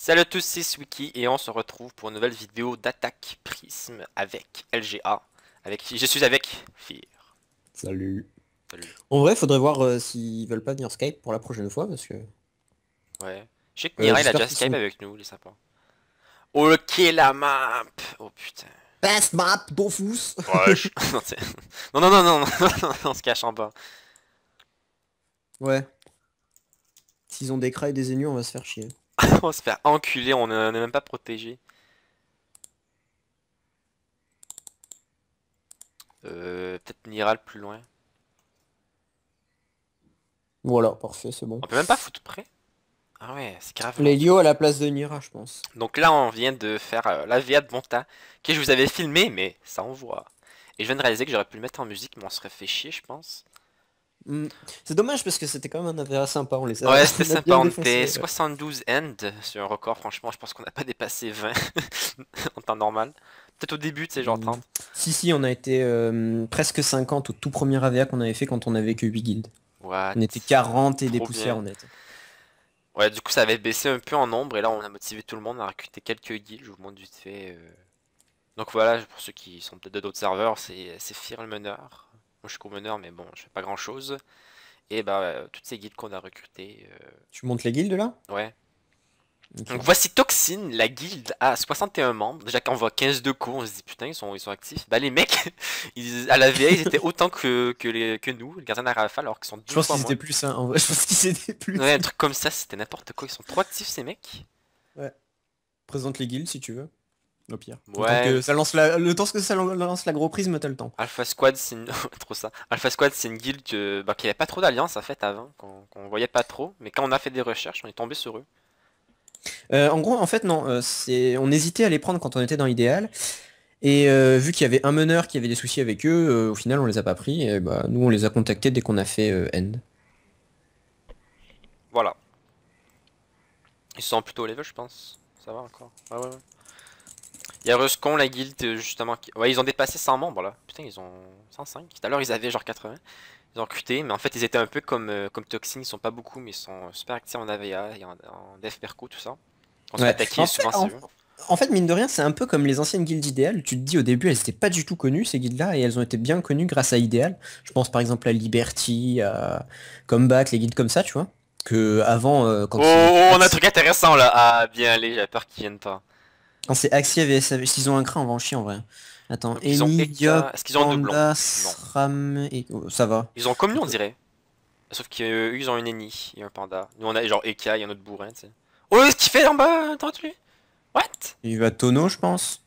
Salut à tous, c'est Swiki et on se retrouve pour une nouvelle vidéo d'attaque prisme avec LGA. Avec Je suis avec Fir. Salut. Salut. En vrai, faudrait voir euh, s'ils veulent pas venir Skype pour la prochaine fois parce que. Ouais. Je sais que Euh, Nira il a déjà Skype sont- avec nous, il est sympa. Ok la map Oh putain. Best map, Dofus Ouais, je- non, non, non, non, non, on se cache en bas. Ouais. S'ils ont des cras et des aignus, on va se faire chier. on va se faire enculer, on n'est même pas protégé. Euh, peut-être Nira le plus loin. Voilà, parfait, c'est bon. On peut même pas foutre près Ah ouais, c'est grave. Lelio à la place de Nira, je pense. Donc là, on vient de faire euh, la VA de Monta, que je vous avais filmé, mais ça envoie. Et je viens de réaliser que j'aurais pu le mettre en musique, mais on serait fait chier, je pense. Hmm. C'est dommage parce que c'était quand même un AVA sympa, on les a. Ouais, c'était sympa, on était ouais. 72 end sur un record, franchement, je pense qu'on n'a pas dépassé 20 en temps normal. Peut-être au début, tu sais, genre Mm. 30. Si, si, on a été euh, presque 50 au tout premier AVA qu'on avait fait quand on avait que 8 guildes. What? On était 40 et des poussières, bien. on était. Ouais, du coup, ça avait baissé un peu en nombre, et là, on a motivé tout le monde à recruter quelques guilds, je vous montre vite fait. euh. Donc voilà, pour ceux qui sont peut-être de d'autres serveurs, c'est c'est Fear le meneur. Moi, je suis co-meneur, mais bon, je fais pas grand-chose. Et bah, euh, toutes ces guildes qu'on a recrutées, euh, Tu montes les guildes là? Ouais. Ok. Donc voici Toxin, la guilde a 61 membres. Déjà quand on voit 15 de coups, on se dit putain ils sont, ils sont actifs. Bah les mecs, ils- à la VA ils étaient autant que, que, les, que nous, les gardiens de la rafale, alors qu'ils sont deux Je pense fois qu'ils moins. étaient plus, hein, en vrai, je pense qu'ils étaient plus. Ouais un truc comme ça, c'était n'importe quoi, ils sont trop actifs ces mecs. Présente les guildes si tu veux. Au pire. Ouais. que ça lance la, le temps que ça lance la gros prisme, t'as le temps. Alpha Squad c'est une... trop ça. Alpha Squad c'est une guilde que, bah, qui avait pas trop d'alliance en fait avant, qu'on qu'on voyait pas trop. Mais quand on a fait des recherches, on est tombé sur eux. Euh, en gros, en fait, non, euh, c'est, on hésitait à les prendre quand on était dans l'idéal. Et euh, vu qu'il y avait un meneur qui avait des soucis avec eux, au final, on les a pas pris. Et bah, nous, on les a contactés dès qu'on a fait End. Voilà. Ils sont plutôt au level, je pense. Ça va encore. Ouais, ouais, ouais. Il y a Ruscon, la guilde, euh, justement. Qui... Ouais, ils ont dépassé 100 membres là. Putain, ils ont 105. Tout à l'heure, ils avaient genre 80. Ils ont recruté, mais en fait, ils étaient un peu comme, euh, comme Toxin. Ils sont pas beaucoup, mais ils sont super actifs en AVA et en, en Def Perco, tout ça. On se Ouais. attaquer En souvent, fait, en- fait, mine de rien, c'est un peu comme les anciennes guildes idéales. Tu te dis au début, elles étaient pas du tout connues, ces guildes-là, et elles ont été bien connues grâce à Idéal. Je pense par exemple à Liberty, à Comeback, les guildes comme ça, tu vois. Que avant, euh, quand Oh, oh, on a un truc intéressant là. Ah, bien allez, j'avais peur qu'ils viennent pas. Quand c'est Axia VS, s'ils ont un cran, on va en chier en vrai. Attends, ils ont Eni, Eka. Diop, Est-ce qu'ils ont un doublon Panda, Non. Sram et... oh, ça va. Ils ont comme nous, on dirait. Sauf qu'eux, ils ont une Eni et un panda. Nous, on a genre Eka et un autre bourrin, tu sais. Oh, ce qu'il fait en bas, attends, lui? What? Il va Tono, je pense.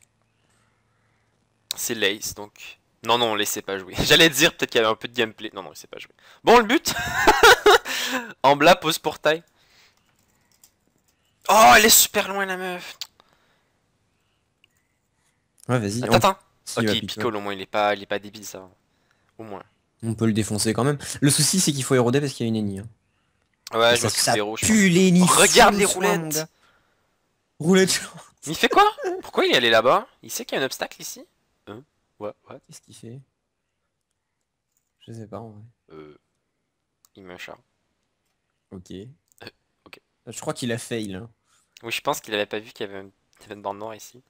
C'est Lace, donc. Non, non, laissez pas jouer. J'allais dire peut-être qu'il y avait un peu de gameplay. Non, non, laissez pas jouer. Bon, le but En bas, pose portail. Oh, elle est super loin, la meuf Ouais, vas-y. Attends, attends. s'il Ok. Piccolo, au moins, il est pas, il est pas débile, ça. Au moins. On peut le défoncer quand même. Le souci, c'est qu'il faut éroder parce qu'il y a une Eni. hein. Ouais, Et je ça, ça pue. Regarde les roulettes. Roulettes. Il fait quoi Pourquoi il est allé là-bas? Il sait qu'il y a un obstacle ici? Hein Ouais, ouais. Qu'est-ce qu'il fait? Je sais pas en vrai. Euh. Il me chat. Ok. ok. Je crois qu'il a fail. hein. Oui, je pense qu'il avait pas vu qu'il y avait, un... qu'il y avait une bande noire ici.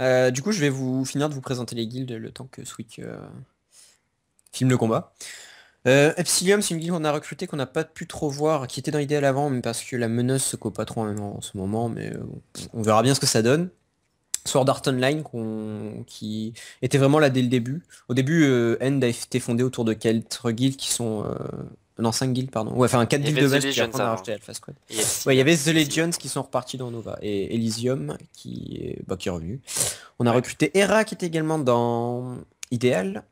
Euh, du coup, je vais vous finir de vous présenter les guildes le temps que Swick euh, filme le combat. Euh, Epsilon, c'est une guilde qu'on a recrutée, qu'on n'a pas pu trop voir, qui était dans l'idéal avant, mais parce que la menace se cope pas trop en, ce moment, mais on verra bien ce que ça donne. Sword Art Online, qui était vraiment là dès le début. Au début, End a été fondé autour de quatre guildes qui sont... Non, 5 guildes, pardon. Ouais, enfin 4 Il y guildes avait de base, puis Legions après on a rajouté Alpha Squad. Ouais, il y avait The. Legends qui sont repartis dans Nova et Elysium qui est, bah, qui est revenu. On a recruté Hera qui était également dans Idéal.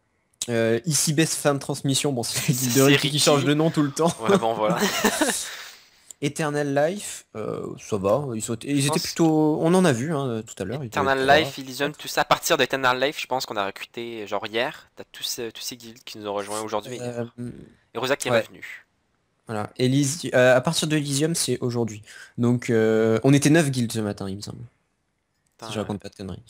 Euh, ici Best fin de transmission, bon c'est de Ricky qui change de nom tout le temps. Ouais, bon, voilà. Eternal Life, euh, ça va, ils, sont- ils étaient plutôt... On en a vu hein, tout à l'heure. Eternal. Life, Elysium, tout ça. À partir d'Eternal Life, je pense qu'on a recruté, genre hier, t'as tous, euh, tous ces guilds qui nous ont rejoints aujourd'hui. Euh, Et qui est ouais. revenu. voilà. Elysi- euh, à partir de Elysium, c'est aujourd'hui. Donc euh, on était 9 guilds ce matin, il me semble. si je raconte pas de conneries.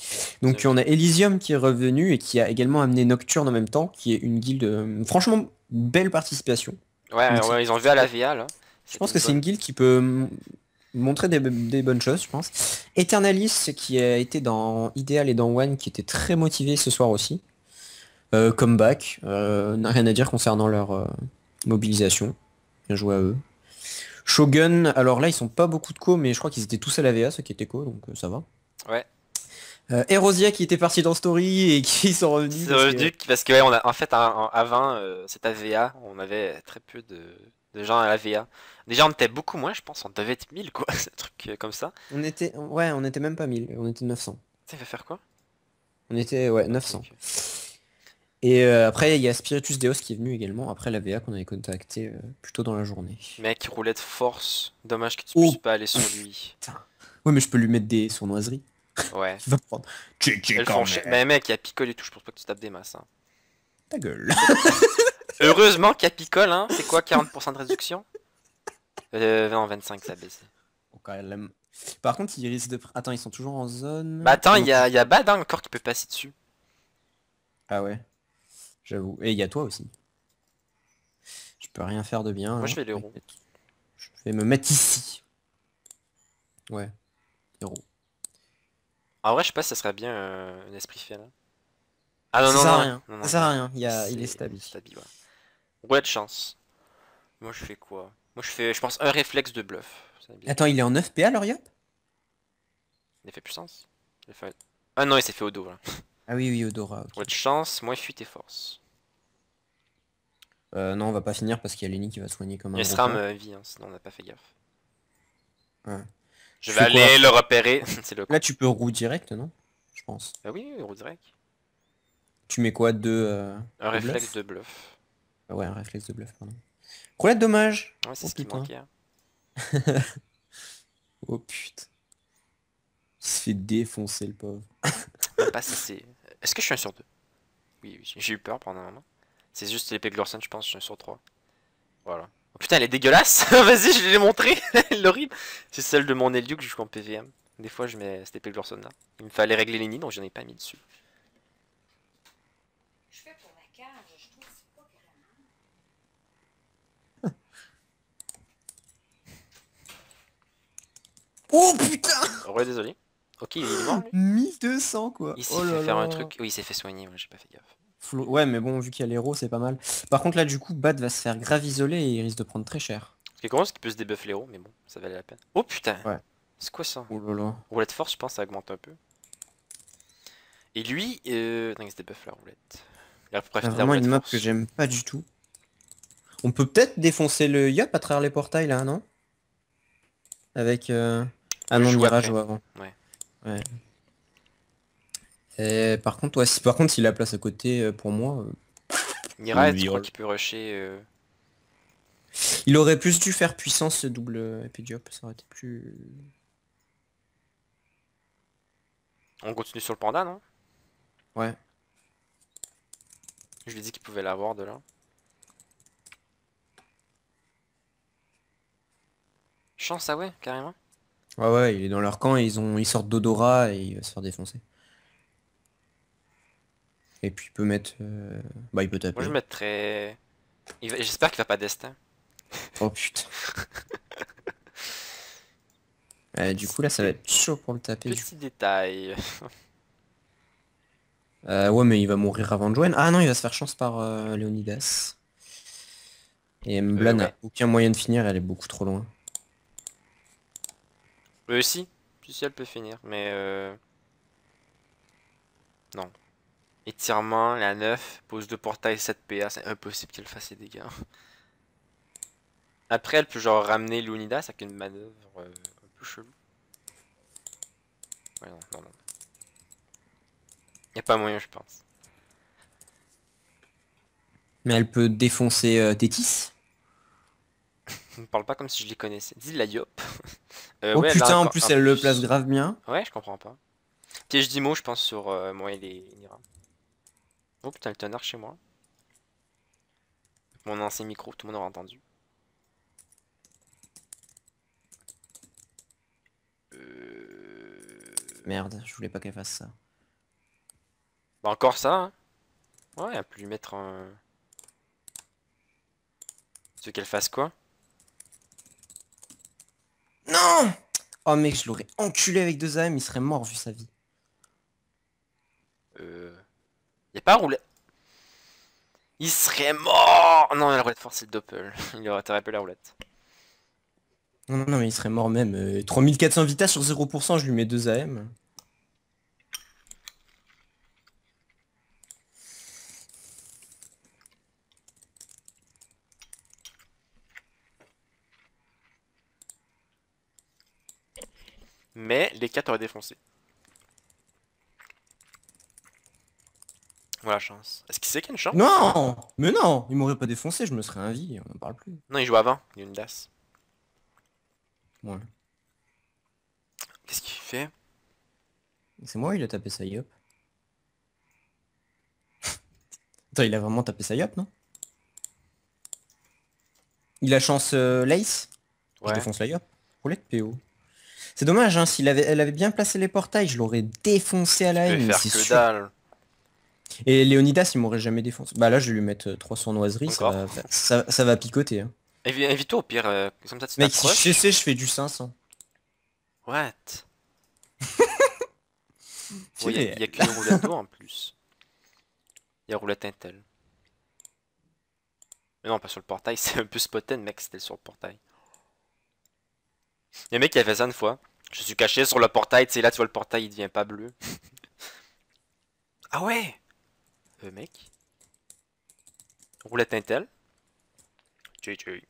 Donc on a Elysium qui est revenu et qui a également amené Nocturne en même temps, qui est une guilde, euh, franchement, belle participation. Ouais, Donc, ouais, ils ont vu à la VA là. Je pense que c'est une guilde qui peut montrer des, des bonnes choses, je pense. Eternalis, qui a été dans Ideal et dans One, qui était très motivé ce soir aussi. Euh, comeback, n'a rien à dire concernant leur mobilisation. Bien joué à eux. Shogun, alors là ils sont pas beaucoup de co, mais je crois qu'ils étaient tous à la VA, ceux qui étaient co, donc euh, ça va. Ouais. Euh, Erosia qui était parti dans Story et qui sont revenus. C'est parce que- revenu parce que ouais, on a, en fait, avant euh, cette AVA, on avait très peu de, de gens à la VA. Déjà, on était beaucoup moins, je pense, on devait être 1000 quoi, un truc euh, comme ça. On était, ouais, on était même pas 1000, on était 900. Ça va faire quoi? On était, ouais, 900. Ok. Et euh, après, il y a Spiritus Deos qui est venu également, après la VA qu'on avait contacté euh, plutôt dans la journée. Mec, roulait de force. Dommage que tu Oh. puisses pas aller sur lui. Ouais, mais je peux lui mettre des sournoiseries. Ouais. Il va prendre. Quand même. Mais mec, il y a picole et tout, je pense pas que tu tapes des masses. hein. Ta gueule. Heureusement qu'il y a picole, hein. C'est quoi, 40% de réduction? Euh, non, 25, ça a baissé. Par contre, ils risquent de... Attends, ils sont toujours en zone... Bah attends, il y a, y a Bad hein, encore qui peut passer dessus. Ah ouais. J'avoue. Et il y a toi aussi. Je peux rien faire de bien. Moi, hein. je vais l'euro. Je vais me mettre ici. Ouais. Héros. En vrai, je sais pas si ça serait bien euh, un esprit fait là. Ah non, ça non, sert à non. rien. non, non, ça sert à rien. Il, y a... il est stable. Stabi, ouais. De chance. Moi, je fais quoi? Moi, je fais, je pense, un réflexe de bluff. Attends, il est en 9 PA, alors Yop Il a fait puissance fait- Ah non, il s'est fait au dos, voilà. Ah oui, oui, Odora. de chance, moi, fuite et force. Euh, non, on va pas finir parce qu'il y a Lenny qui va soigner comme un Il sera ma vie, hein, sinon on n'a pas fait gaffe. Ouais. Je vais aller le repérer. Le Là, tu peux roue direct, non? Je pense. Ah oui, roue direct. Tu mets quoi Deux... euh, Un de réflexe bluff de bluff. Ah Ouais, un réflexe de bluff, pardon. Roulette dommage Ouais, c'est Oh, ce qui manquait. hein. Oh putain. Il se fait défoncer le pauvre. Même pas si c'est. Est-ce que je suis un sur deux? Oui, oui, j'ai eu peur pendant un moment. C'est juste l'épée Glorson, je pense, je suis un sur 3. Voilà. Oh putain, elle est dégueulasse Vas-y, je l'ai montré Elle est horrible C'est celle de mon Eliu que je joue en PVM. Des fois, je mets cette épée Glorson là. Il me fallait régler les nids, donc j'en ai pas mis dessus. Je fais pour la cage, je trouve que c'est pas vraiment. Oh putain Ouais, désolé. Ok, il est mort. lui 1200 quoi Il s'est Oh fait là faire un truc. Oui, il s'est fait soigner, ouais, j'ai pas fait gaffe. Flo- Ouais mais bon vu qu'il y a l'héros c'est pas mal. Par contre là du coup Bad va se faire grave isoler et il risque de prendre très cher. Ce qui est con, c'est qu'il peut se débuff l'héros, mais bon, ça valait la peine. Oh putain Ouais. C'est quoi ça? Oh là là. Roulette force, je pense, ça augmente un peu. Et lui, euh... non, il se débuff la roulette. Il a la vraiment une map force. que j'aime pas du tout. On peut peut-être défoncer le Yop à travers les portails là non? Avec euh... Ah non après. ou avant. Ouais. Ouais. Et par contre ouais si par contre s'il a la place à côté euh, pour moi euh, Nira, tu crois qu'il peut rusher euh, il aurait plus dû faire puissance double euh, du Yop, ça aurait été plus On continue sur le panda, non? Ouais. Je lui ai dit qu'il pouvait l'avoir de là. Chance, ah ouais, carrément. Ouais ouais il est dans leur camp et ils ont ils sortent d'Odora et il va se faire défoncer. Et puis il peut mettre euh, bah il peut taper. Moi, je mettrais... il va- J'espère qu'il va pas destin. Oh putain. Euh, du coup là ça va être chaud pour le taper. Petit détail. Euh, ouais, mais il va mourir avant de joindre. Ah non, il va se faire chance par euh, Leonidas. Et Mbla Euh, n'a ouais. aucun moyen de finir, elle est beaucoup trop loin. Euh, si. Si, si, elle peut finir, mais euh... Non. Étirement, la 9, pose de portail 7 PA, c'est impossible qu'elle fasse ses dégâts. Après, elle peut genre ramener Leonidas avec une manœuvre euh, un peu chelou. Ouais, non, non, non. Y a pas moyen, je pense. Mais elle peut défoncer euh, Tétis. Ne parle pas comme si je les connaissais. Dis la Yop. Euh, oh ouais, a putain, en plus elle le place grave bien. Ouais, je comprends pas. Piège d'Imo, je pense, sur euh, moi et les Nira. Oh putain, le tonnerre chez moi. Mon ancien micro, tout le monde aura entendu. Euh... Merde, je voulais pas qu'elle fasse ça. Bah encore ça, hein. Ouais, elle peut lui mettre un... Tu veux qu'elle fasse quoi? Non Oh mec, je l'aurais enculé avec deux AM, il serait mort vu sa vie. Euh... Y a pas roulette. Il serait mort Non, la roulette force, c'est doppel. Il aurait tapé la roulette. Non, non, mais il serait mort même. Euh, 3400 vitesse sur 0%, je lui mets deux AM. Mais les 4 auraient défoncé. Voilà, chance. Est-ce qu'il sait qu'il y a une chance? Non Mais non Il m'aurait pas défoncé, je me serais un vie, on en parle plus. Non, il joue avant. Il y a une DAS. Ouais. Qu'est-ce qu'il fait? C'est moi, il a tapé sa yop. Attends, il a vraiment tapé sa yop, non? Il a chance euh, l'ace? Je Ouais. défonce la yop. Roulette PO. C'est dommage, hein, s'il avait, elle avait bien placé les portails, je l'aurais défoncé à la haine. Et Léonidas, il m'aurait jamais défoncé. Bah là, je vais lui mettre euh, 300 noiseries, ça va, ça, ça va picoter. Hein. Invite-toi au pire. Euh, comme ça, tu Mec, si je ça, je fais du 500. What? Ouais, Il y, sais, a- y a qu'une roulette d'eau en plus. Il y a roulette Intel. Mais non, pas sur le portail, c'est un peu spoté, le mec, c'était sur le portail. Il y a un mec qui a fait ça une fois. Je suis caché sur le portail, tu sais, là, tu vois le portail, il devient pas bleu. ah ouais? Euh, mec. Roulette Intel. Tchui, tchui.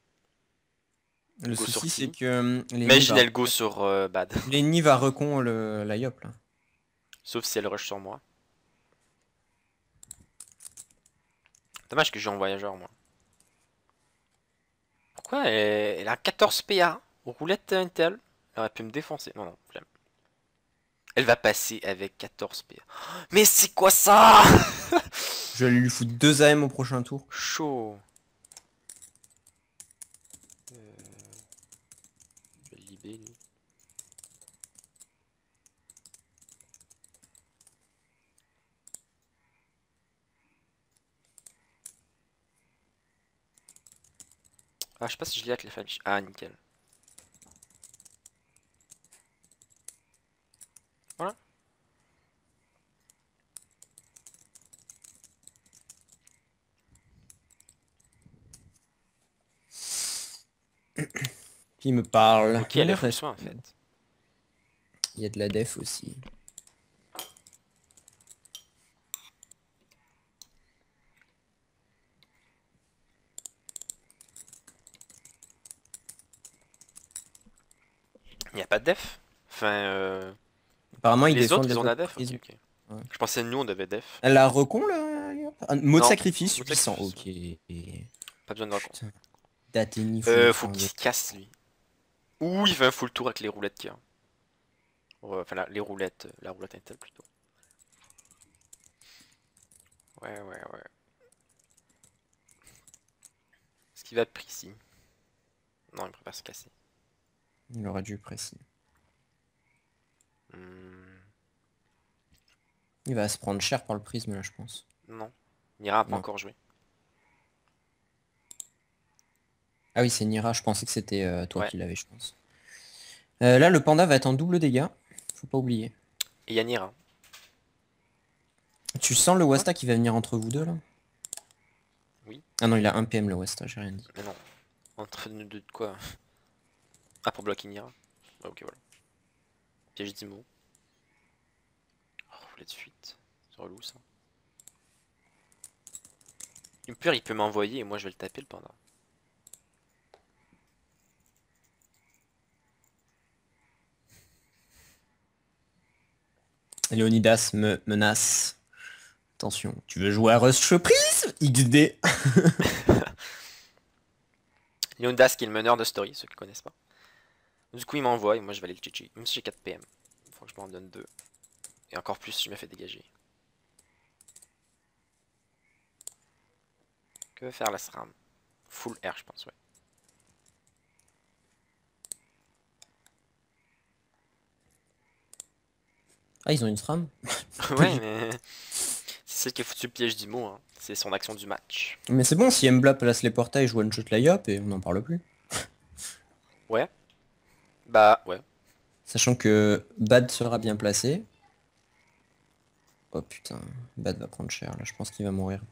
Le Go souci, sorti. c'est que euh, elle go sur euh, bad. nids va recon le, la yop là. Sauf si elle rush sur moi. Dommage que j'ai en voyageur, moi. Pourquoi elle, elle a 14 PA Roulette Intel? Elle aurait pu me défoncer. Non, non, flemme. Elle va passer avec 14 PA. Mais c'est quoi ça? Je vais lui foutre 2 AM au prochain tour. Chaud. Euh, Je vais le libérer, lui. Ah, je sais pas si je l'ai avec les familles. Ah, nickel. Voilà. Il me parle. Y a soin en fait? Il y a de la def aussi. Il n'y a pas de def? Enfin, euh... Apparemment, il les autres, ils ont la def prises. Ok, ok. Ouais. Je pensais nous, on avait def. Elle a recon là Ah, Mot de sacrifice, mot de 800. sacrifice, Ok. Pas besoin de. Dateni, Euh, faut qu'il se casse lui. Ou il fait un full tour avec les roulettes qu'il y a. Ouais, enfin, la- les roulettes, euh, la roulette Intel plutôt. Ouais, ouais, ouais. Est-ce qu'il va être précis? Non, il préfère se casser. Il aurait dû précis. Hmm, Il va se prendre cher par le prisme là, je pense. non. Nira a pas Non. encore joué. Ah oui, c'est Nira, je pensais que c'était euh, toi Ouais. qui l'avais, je pense. Euh, là, le panda va être en double dégâts. Faut pas oublier. Et il y a Nira. Tu sens le Wasta qui va venir entre vous deux là? Oui. Ah non, il a 1 PM le Wasta, j'ai rien dit. Mais non. Entre nous deux de quoi? Ah, pour bloquer Nira Ouais, ok, voilà. Piège d'Imo. Oh, de suite. C'est relou ça. Une peur, il peut m'envoyer et moi je vais le taper le panda. Léonidas me menace. Attention, tu veux jouer à Rush Surprise XD Leonidas qui est le meneur de story, ceux qui connaissent pas. Du coup, il m'envoie et moi je vais aller le chichi. Même si j'ai 4 PM. Faut que je m'en donne 2. Et encore plus si je me fais dégager. Que veut faire la SRAM Full R, je pense, ouais. Ah, ils ont une SRAM ouais, mais. C'est celle qui a foutu le piège d'Imo, hein. C'est son action du match. Mais c'est bon, si Mbla place les portails, je one-shot la yop et on n'en parle plus. Bah, ouais. Sachant que Bad sera bien placé. Oh putain, Bad va prendre cher là, je pense qu'il va mourir.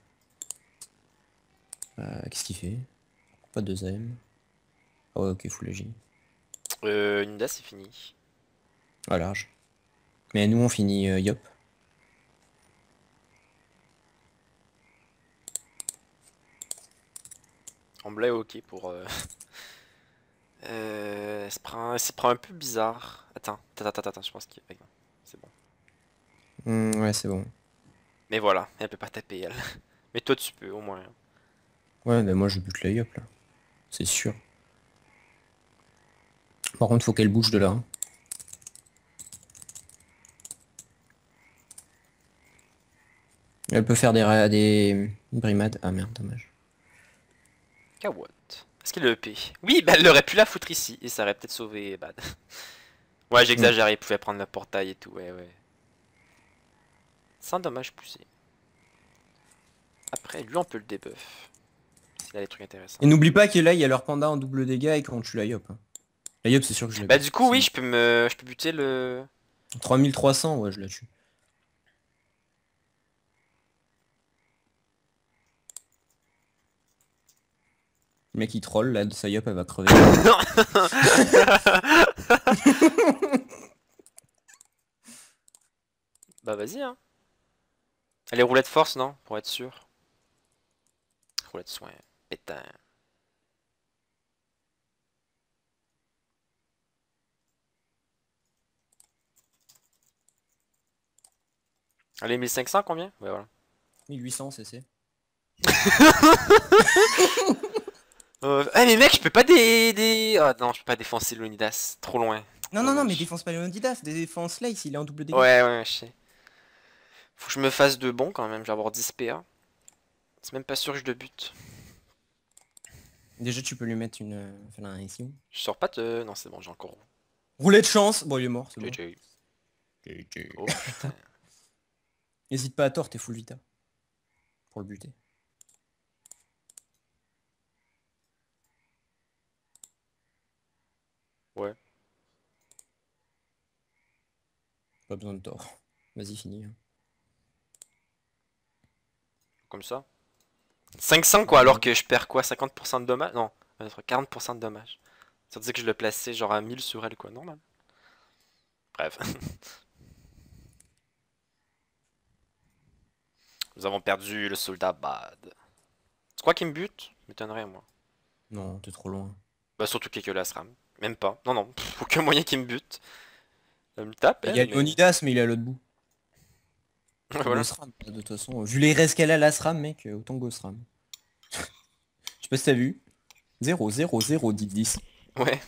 Euh, Qu'est-ce qu'il fait? Pas de AM. Oh ok, full Agi. Euh, Nida, c'est fini. Ah large. Mais nous on finit euh, Yop. En blé, ok pour. Euh... euh... Ça prend... ça prend un peu bizarre. Attends, attends, attends, attends, je pense qu'il. C'est bon. Hmm, ouais c'est bon. Mais voilà, elle peut pas taper elle. Mais toi, tu peux au moins. Ouais mais moi je bute la Yop là. C'est sûr. Par contre faut qu'elle bouge de là. hein. Elle peut faire des, des brimades. Ah merde, dommage. Kawat. Est-ce qu'il a EP Oui, bah elle aurait pu la foutre ici et ça aurait peut-être sauvé Bad. ouais, j'exagère, il pouvait prendre le portail et tout, ouais, ouais. Sans dommage poussé. Après, lui, on peut le debuff. S'il a des trucs intéressants. Et n'oublie pas que là il y a leur panda en double dégâts et qu'on tue la Yop. hein. La Yop c'est sûr que je la Bah, du coup, oui, je peux me. Je peux buter le. 3300, ouais je la tue. Le mec il troll, là sa Yop elle va crever. Bah, vas-y, hein. Allez, roulette force, non Pour être sûr. Roulette soin. Pétain. Allez, 1500, combien? Ouais, voilà. 1800 CC. Euh, ah mais mec, je peux pas des... des... Ah non, je peux pas défoncer l'Unidas. Trop loin. Non non non mais défonce pas Leonidas, défonce Lace, il est en double dégâts. Ouais, ouais, je sais. Faut que je me fasse de bon quand même, je vais avoir 10 PA. C'est même pas sûr que je le bute. Déjà tu peux lui mettre une... euh, Enfin un ici. Je sors pas de... Non, c'est bon, j'ai encore... Roulet de chance Bon il est mort, c'est bon. GG. Oh, N'hésite pas à tort, t'es full vita. Pour le buter. Ouais. Pas besoin de tort. Vas-y finis. hein. Comme ça. 500 quoi, alors que je perds quoi 50% de dommages? Non, euh, 40% de dommages. Ça veut dire que je le plaçais genre à 1000 sur elle quoi, normal. Bref. Nous avons perdu le soldat bad. Tu crois qu'il me bute? M'étonnerait moi. Non, t'es trop loin. Bah surtout qu'il y a que l'Asram. Même pas. Non, non, pff, aucun moyen qu'il me bute. Elle me tape. Il elle, y a mais- Leonidas mais il est à l'autre bout. Ouais, voilà. Gosram, de toute façon. Vu les restes qu'elle a l'Asram mec, euh, autant Gosram. Je sais pas si t'as vu. 0, 0, 0, 10, 10. Ouais.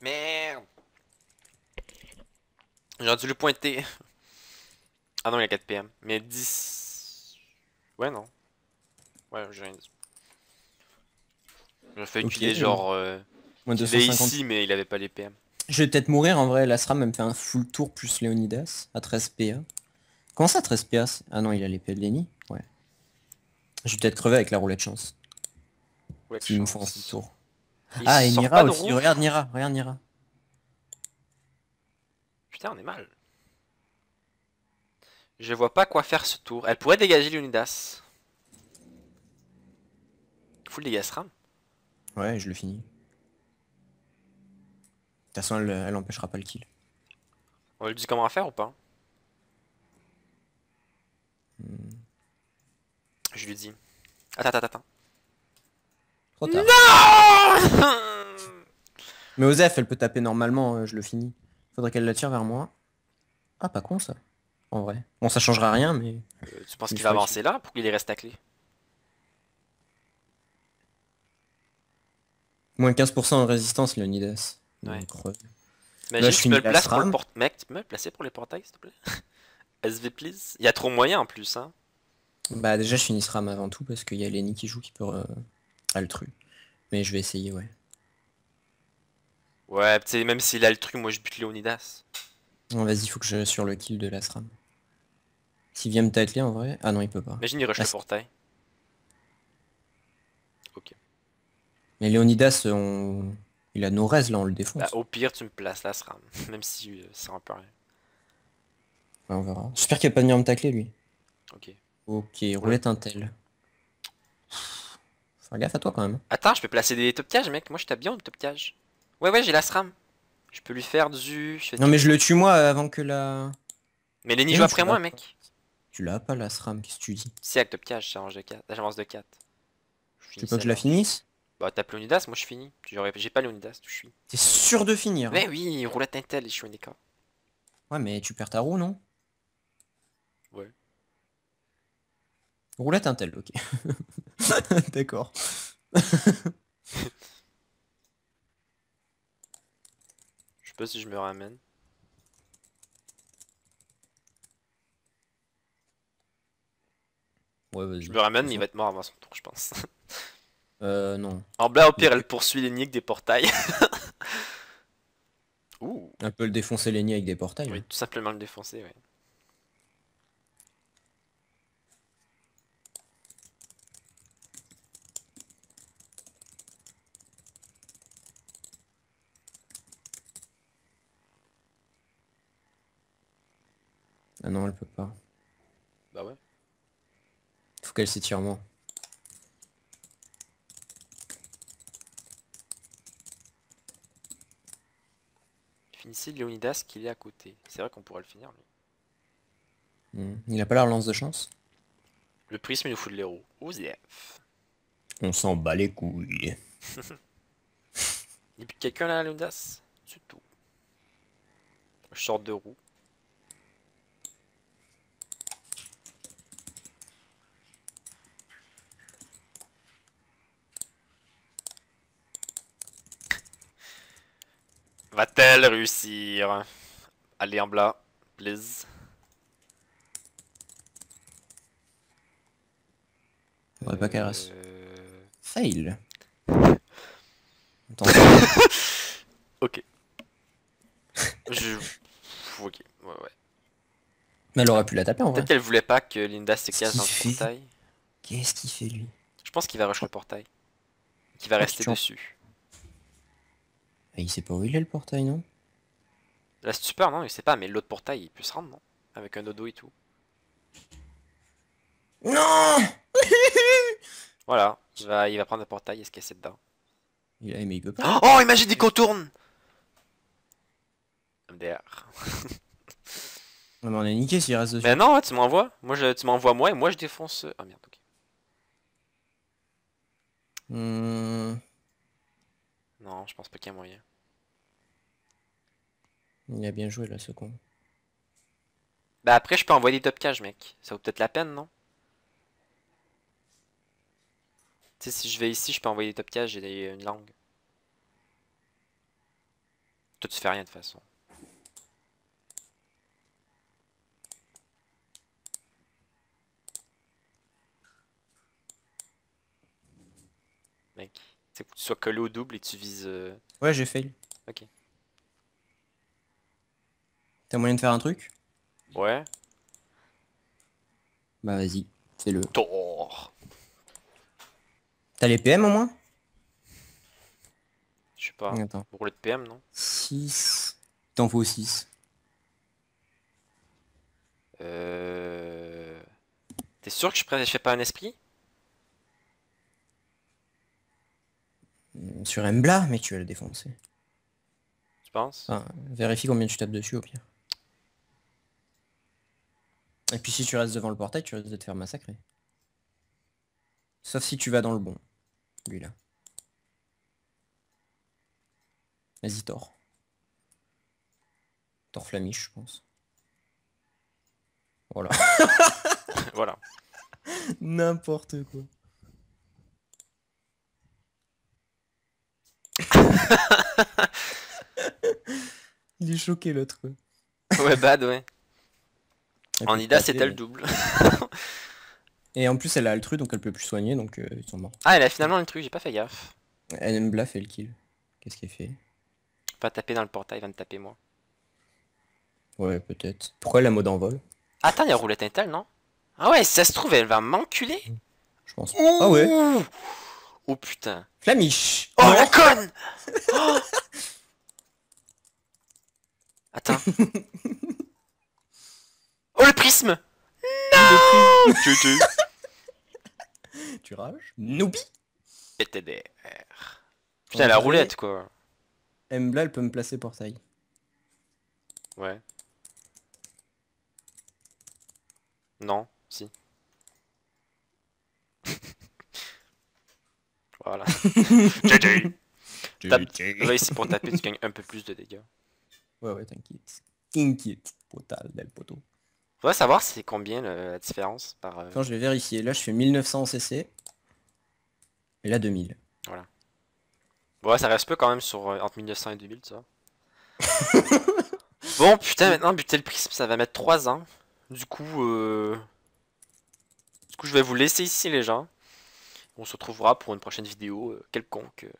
Merde. J'aurais dû le pointer. Ah non, il y a 4 PM. Mais 10... Ouais, non. Ouais, j'ai rien dit. J'aurais fait Ok, qu'il est genre... euh, Moins il est 250. ici, mais il avait pas les PM. Je vais peut-être mourir en vrai, l'Asram elle me fait un full tour plus Leonidas à 13 PA. Comment ça 13 PA Ah non il a l'épée de Lenny Ouais. Je vais peut-être crever avec la roulette chance. Ouais, S'il me faut un full tour. Il Ah et Nira aussi, regarde Nira, regarde Nira. Putain, on est mal. Je vois pas quoi faire ce tour. Elle pourrait dégager l'Unidas. Full dégâts SRAM. Ouais je le finis. De toute façon elle, elle empêchera pas le kill. On lui dit comment faire ou pas Hmm. Je lui dis. Attends, attends, attends. Trop tard. Mais Osef elle peut taper normalement, euh, je le finis. Faudrait qu'elle la tire vers moi. Ah pas con ça. En vrai. Bon ça changera rien mais... Euh, tu penses qu'il va avancer là pour qu'il reste à clé? Moins 15% en résistance Leonidas. Ouais. Creux. Imagine, je tu finis me le la places pour le. Mec, tu peux me le placer pour les portails, s'il te plaît? SV, please. Il y a trop moyen en plus, hein. Bah déjà je finis SRAM avant tout parce qu'il y a Lenny qui joue qui peut euh, altru. Mais je vais essayer ouais. Ouais, tu même s'il a le truc, moi je bute Léonidas. Bon, vas-y, faut que je sur le kill de l'Asram. S'il vient me tacler en vrai. Ah non, il peut pas. Imagine, il rush Ah, le portail. Mais Léonidas, on... il a nos res là, on le défonce. Bah, au pire, tu me places là, SRAM. Même si euh, ça un peu rien. Ouais, on verra. J'espère qu'il va pas venir me tacler lui. Ok. Ok, roulette Intel. Faire gaffe à toi quand même. Attends, je peux placer des top cages, mec. Moi, je tape bien au top cage. Ouais, ouais, j'ai la SRAM. Je peux lui faire du. je Non mais je le tue moi avant que la... Mais Lenny Mais joue après moi, mec. Tu l'as pas la SRAM, qu'est-ce que tu dis? Si, avec top cage, j'avance de 4. J'avance de 4. Tu veux pas que je la finisse? Bah, tape Leonidas, moi je finis. J'ai pas Leonidas, tu suis. T'es sûr de finir? Mais oui, roulette Intel et je suis un écart. Ouais mais tu perds ta roue non? Ouais. Roulette Intel, ok. D'accord. Je sais pas si je me ramène. Ouais vas-y. Je me ramène, mais il va être mort avant son tour, je pense. Euh non. En bas, au pire, elle poursuit Lenny avec des portails. Ouh. On peut le défoncer les nids avec des portails. Oui, hein. tout simplement le défoncer, ouais. Ah non, elle peut pas. Bah ouais. Faut qu'elle s'étire moins. Finissez Leonidas qu'il est à côté. C'est vrai qu'on pourrait le finir, lui. Hmm. Il a pas la relance de chance Le prisme, il nous fout de l'héros. Osef. On s'en bat les couilles. Y'a plus quelqu'un là, Leonidas C'est tout. Je sors de roue. Va-t-elle réussir? Allez en bas, please. Faudrait pas qu'elle reste. Euh, Fail. Attends, Ok. Je... Ok, ouais, ouais. mais elle aurait pu la taper en vrai. Peut-être qu'elle voulait pas que Linda se casse dans le portail. Qu'est-ce qu'il fait lui? Je pense qu'il va rush le portail. Qu'il va Ah, rester dessus. Il sait pas où il est le portail non? Là, c'est super, non? Il sait pas, mais l'autre portail, il peut se rendre, non? Avec un dodo et tout. Non Voilà, il va, il va prendre le portail et se casser dedans. il a... Il peut pas. Oh, imagine des contournes MDR. Mais on est niqué s'il reste dessus. Mais non, tu m'envoies. Moi, je, tu m'envoies moi et moi, je défonce. Ah merde, ok. Hmm, Non, je pense pas qu'il y a moyen. Il a bien joué là ce con. Bah après, je peux envoyer des top cages, mec. Ça vaut peut-être la peine, non? Tu sais, si je vais ici, je peux envoyer des top cages et une langue. Toi, tu fais rien de toute façon. Mec, faut que tu sois collé au double et tu vises. euh, Ouais j'ai fail. Ok. T'as moyen de faire un truc? Ouais. Bah vas-y, fais-le. Tor. T'as les PM au moins? Je sais pas. Attends. Rouler de PM, non? 6. T'en faut 6. Euh... T'es sûr que je fais pas un esprit? Sur Mbla, mec, tu vas le défoncer. Tu penses? Enfin, vérifie combien tu tapes dessus au pire. Et puis si tu restes devant le portail, tu risques de te faire massacrer. Sauf si tu vas dans le bon. Lui là. Vas-y, Thor. Thor Flamiche, je pense. Voilà. Voilà. N'importe quoi. Il est choqué l'autre. Ouais, bad, ouais. Elle En Ida, c'était le double. Et en plus, elle a Altru, donc elle peut plus soigner, donc euh, ils sont morts. Ah, elle a finalement le truc, j'ai pas fait gaffe. Mbla fait le kill. Qu'est-ce qu'elle fait? Pas taper dans le portail, il va me taper moi. Ouais, peut-être. Pourquoi la mode en vol? Attends, il y a roulette Intel, non? Ah ouais, si ça se trouve, elle va m'enculer. Je pense. Ah ouais. Oh putain. Flamiche Oh Non. la conne Oh Attends. oh le prisme Non GG. Tu rages Noobi PTDR. Putain, la vrai- roulette quoi. Mbla, elle peut me placer portail. Ouais. Non, si. Voilà. Tape- Va ici pour taper, tu gagnes un peu plus de dégâts. Ouais, ouais, t'inquiète. T'inquiète, potal del poto. Faudrait savoir c'est combien le- la différence par... euh, Quand je vais vérifier, là je fais 1900 CC. Et là 2000. Ouais, ça reste peu quand même sur euh, entre 1900 et 2000, tu vois. bon, putain, maintenant, buter le prisme, ça va mettre 3 ans. Du coup, euh... Du coup, je vais vous laisser ici, les gens. On se retrouvera pour une prochaine vidéo euh, quelconque. euh,